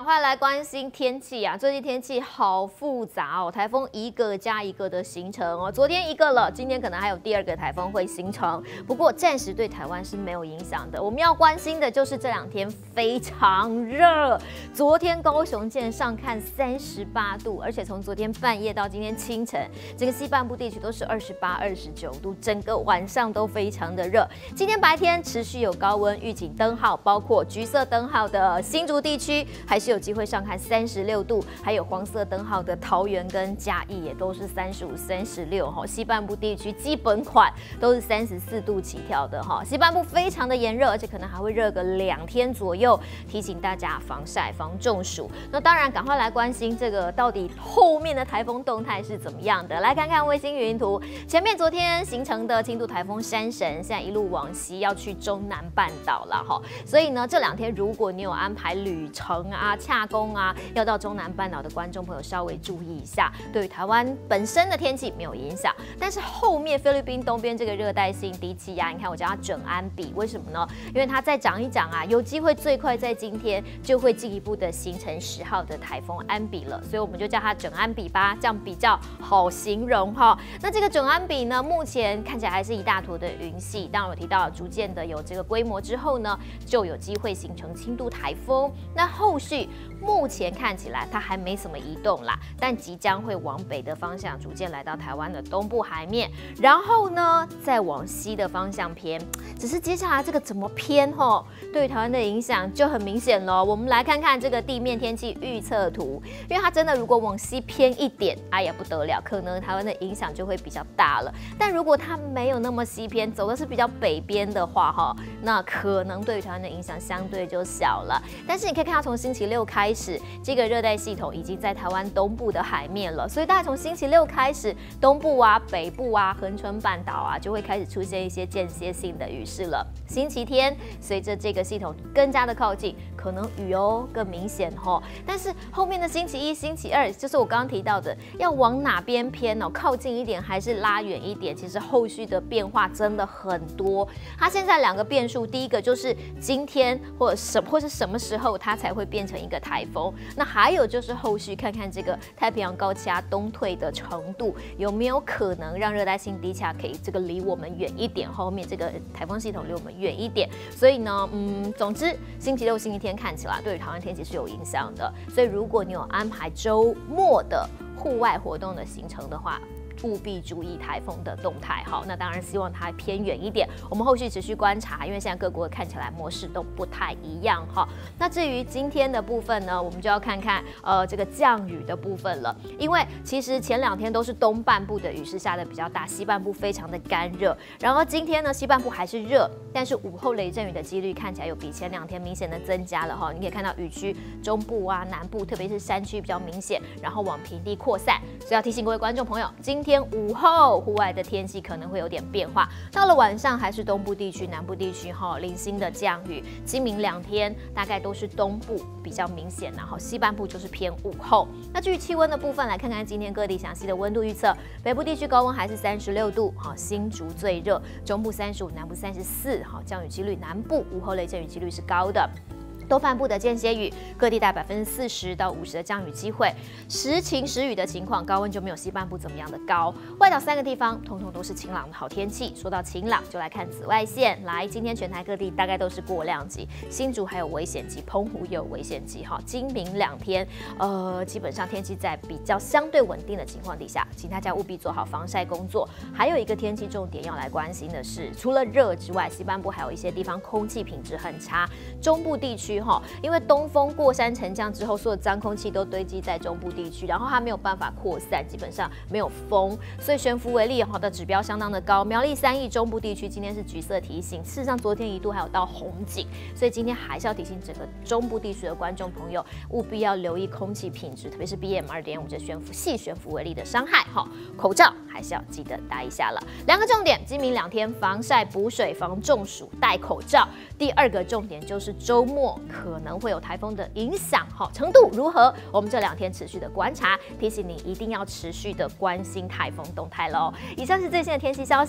赶快来关心天气啊！最近天气好复杂哦，台风一个加一个的形成哦。昨天一个了，今天可能还有第二个台风会形成。不过暂时对台湾是没有影响的。我们要关心的就是这两天非常热。昨天高雄见上看三十八度，而且从昨天半夜到今天清晨，整个西半部地区都是二十八、二十九度，整个晚上都非常的热。今天白天持续有高温预警灯号，包括橘色灯号的新竹地区还是。有机会上看三十六度，还有黄色灯号的桃园跟嘉义也都是三十五、三十六哈。西半部地区基本款都是三十四度起跳的哈。西半部非常的炎热，而且可能还会热个两天左右，提醒大家防晒、防中暑。那当然，赶快来关心这个到底后面的台风动态是怎么样的？来看看卫星云图，前面昨天形成的轻度台风山神，现在一路往西要去中南半岛了哈。所以呢，这两天如果你有安排旅程啊。洽工啊，要到中南半岛的观众朋友稍微注意一下，对于台湾本身的天气没有影响，但是后面菲律宾东边这个热带性低气压，你看我叫它准安比，为什么呢？因为它再涨一涨啊，有机会最快在今天就会进一步的形成十号的台风安比了，所以我们就叫它准安比吧，这样比较好形容哈。那这个准安比呢，目前看起来还是一大坨的云系，当然我提到逐渐的有这个规模之后呢，就有机会形成轻度台风，那后续。目前看起来它还没什么移动啦，但即将会往北的方向逐渐来到台湾的东部海面，然后呢再往西的方向偏。只是接下来这个怎么偏吼，对台湾的影响就很明显喽。我们来看看这个地面天气预测图，因为它真的如果往西偏一点，哎呀不得了，可能台湾的影响就会比较大了。但如果它没有那么西偏，走的是比较北边的话哈，那可能对台湾的影响相对就小了。但是你可以看到从星期六开始，这个热带系统已经在台湾东部的海面了，所以大概从星期六开始，东部啊、北部啊、恒春半岛啊，就会开始出现一些间歇性的雨。势了，星期天随着这个系统更加的靠近，可能雨哦更明显哦。但是后面的星期一、星期二，就是我刚刚提到的，要往哪边偏哦？靠近一点还是拉远一点？其实后续的变化真的很多。它现在两个变数，第一个就是今天或者什或是什么时候它才会变成一个台风？那还有就是后续看看这个太平洋高气压东退的程度，有没有可能让热带性低气压可以这个离我们远一点？后面这个台风。系统离我们远一点，所以呢，嗯，总之，星期六、星期天看起来对于台湾天气是有影响的。所以，如果你有安排周末的户外活动的行程的话，务必注意台风的动态，好，那当然希望它偏远一点。我们后续持续观察，因为现在各国看起来模式都不太一样，哈。那至于今天的部分呢，我们就要看看呃这个降雨的部分了。因为其实前两天都是东半部的雨势下的比较大，西半部非常的干热。然后今天呢，西半部还是热，但是午后雷阵雨的几率看起来有比前两天明显的增加了，哈。你可以看到雨区中部啊、南部，特别是山区比较明显，然后往平地扩散。所以要提醒各位观众朋友，今天。天午后，户外的天气可能会有点变化。到了晚上，还是东部地区、南部地区哈零星的降雨。今明两天大概都是东部比较明显，然后西半部就是偏午后。那至于气温的部分，来看看今天各地详细的温度预测。北部地区高温还是三十六度，哈，新竹最热，中部三十五，南部三十四，哈，降雨几率南部午后雷阵雨几率是高的。东半部的间歇雨，各地带百分之四十到五十的降雨机会，时晴时雨的情况，高温就没有西半部怎么样的高。外岛三个地方，通通都是晴朗的好天气。说到晴朗，就来看紫外线。来，今天全台各地大概都是过量级，新竹还有危险级，澎湖也有危险级。哈，今明两天，呃，基本上天气在比较相对稳定的情况底下，请大家务必做好防晒工作。还有一个天气重点要来关心的是，除了热之外，西半部还有一些地方空气品质很差，中部地区。哈，因为东风过山沉降之后，所有脏空气都堆积在中部地区，然后它没有办法扩散，基本上没有风，所以悬浮为例，哈的指标相当的高。苗栗三亿中部地区今天是橘色提醒，事实上昨天一度还有到红警，所以今天还是要提醒整个中部地区的观众朋友，务必要留意空气品质，特别是 B M 二点五这悬浮细悬浮为例的伤害。哈，口罩还是要记得戴一下了。两个重点，今明两天防晒、补水、防中暑，戴口罩。第二个重点就是周末。可能会有台风的影响，哈，程度如何？我们这两天持续的观察，提醒你一定要持续的关心台风动态喽。以上是最新的天气消息。